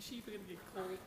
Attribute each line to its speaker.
Speaker 1: sheep are gonna get cold.